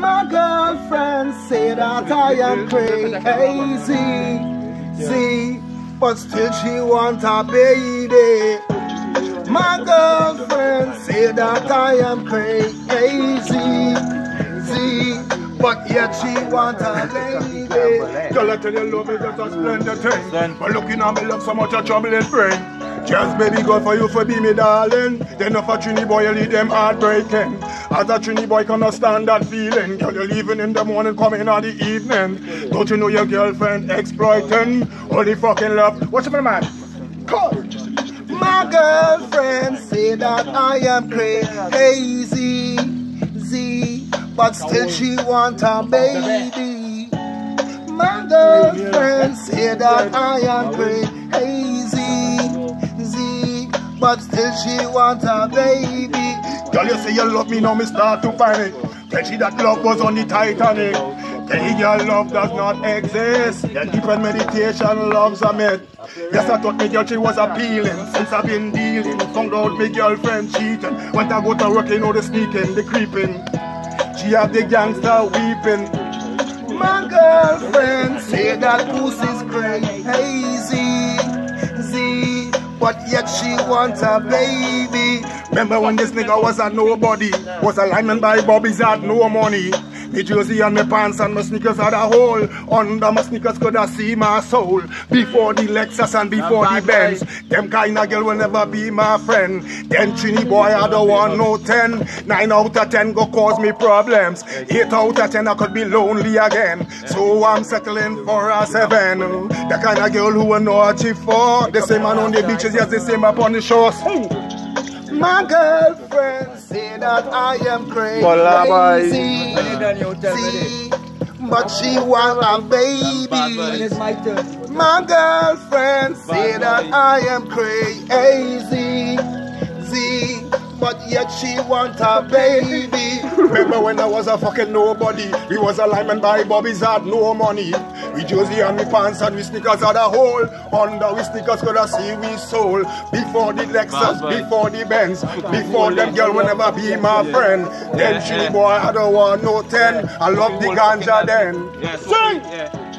My girlfriend say that I am crazy, see, but still she want a baby. My girlfriend say that I am crazy, see, but yet she want a baby. Girl, I tell you, love is just a splendid thing. But looking at me, love so much a trouble in brain. Just baby God for you for be me darling. Then off a Trini boy you leave them heartbreaking. As a Trini boy can stand that feeling. Girl you leaving in the morning, coming in the evening. Don't you know your girlfriend exploiting? Only fucking love. What's up man? Call. My girlfriend say that I am crazy, but still she want a baby. My girlfriend say that I am crazy, but still she wants a baby. Girl, you say you love me, now me start to panic. Tell she that love was on the Titanic. Tell you your love does not exist. Your deeper meditation love's a myth. Yes, I thought me girl she was appealing. Since I've been dealing, found out me girlfriend cheating. When I go to work, you know the sneaking, the creeping. She have the gangster weeping. My girlfriend say that pussy's crazy, but yet she wants a baby. Remember when this nigga was a nobody? Was a lineman by Bobby's had no money. Me jersey and my pants and my sneakers had a hole. Under my sneakers could I see my soul. Before the Lexus and before the Benz. Them kind of girl will never be my friend. Then Trini boy I don't want no 10. 9 out of 10 go cause me problems. 8 out of 10 I could be lonely again. So I'm settling for a 7. The kind of girl who will know achieve for. The same man on the beaches, yes, the same up on the shores. My girlfriend say that I am crazy, See, but she want a baby. My girlfriend say that I am crazy, Z, but yet she want a baby. Remember when I was a fucking nobody? We was a lineman by Bobby's had no money. We jersey and we pants and we sneakers had a hole. Under we sneakers could I see we soul. Before the Lexus, before the Benz, before them girl will never be my friend. Then she boy I don't want no ten. I love the ganja then. Yeah.